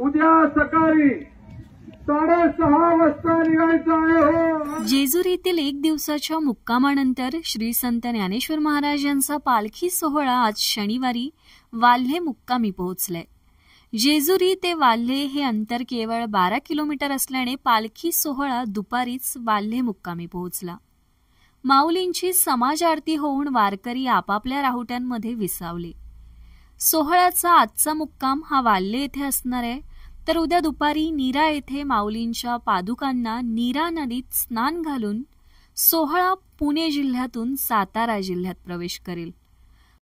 उद्या सकाळी साडेसहा वाजता निघायचं आहे हो. जेजुरीतील एक दिवसाच्या मुक्कामानंतर श्री संत ज्ञानेश्वर महाराज यांचा पालखी सोहळा आज शनिवारी वाल्हे मुक्कामी पोहोचलाय. जेजुरी ते वाल्हे हे अंतर केवळ बारा किलोमीटर असल्याने पालखी सोहळा दुपारीच वाल्हे मुक्कामी पोहोचला. माऊलींची समाज आरती होऊन वारकरी आपापल्या राहुट्यांमध्ये विसावले. सोहळ्याचा आजचा मुक्काम हा वाल्हे येथे असणार आहे. तर उद्या दुपारी नीरा येथे माऊलींच्या पादुकांना नीरा नदीत स्नान घालून सोहळा पुणे जिल्ह्यातून सातारा जिल्ह्यात प्रवेश करेल.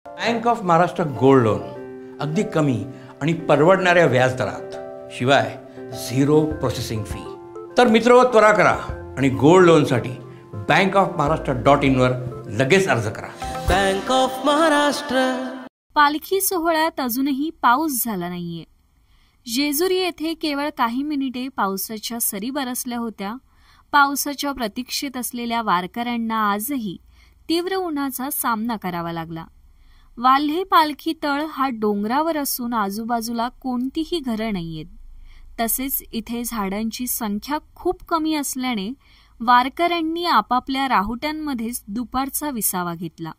Bank of Maharashtra gold loan अगदी कमी आणि परवडणाऱ्या व्याजदरात शिवाय झिरो प्रोसेसिंग फी. तर मित्र त्वरा करा आणि गोल्ड लोनसाठी बँक ऑफ महाराष्ट्र डॉट इनवर लगेच अर्ज करा. Bank of Maharashtra. पालखी सोहळ्यात अजूनही पाऊस झाला नाहीये. जेजुरी येथे केवळ काही मिनिटे पावसाच्या सरी बरसल्या होत्या. पावसाच्या प्रतीक्षेत असलेल्या वारकऱ्यांना आजही तीव्र उन्हाचा सामना करावा लागला. वाल्हे पालखी तळ हा डोंगरावर असून आजूबाजूला कोणतीही घरं नाहीयेत. तसेच इथे झाडांची संख्या खूप कमी असल्याने वारकऱ्यांनी आपापल्या राहुट्यांमध्येच दुपारचा विसावा घेतला.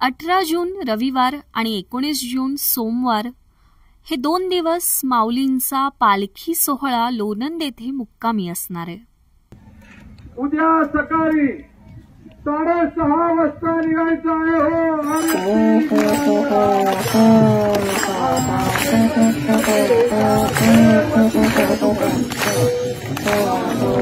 अठरा जून रविवार आणि एकोणीस जून सोमवार हे दोन दिवस माऊलींचा पालखी सोहळा लोणंद येथे मुक्कामी असणार आहे उद्या सकाळी साडेसहा वाजता निघायचं आहे हो